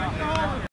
Yeah.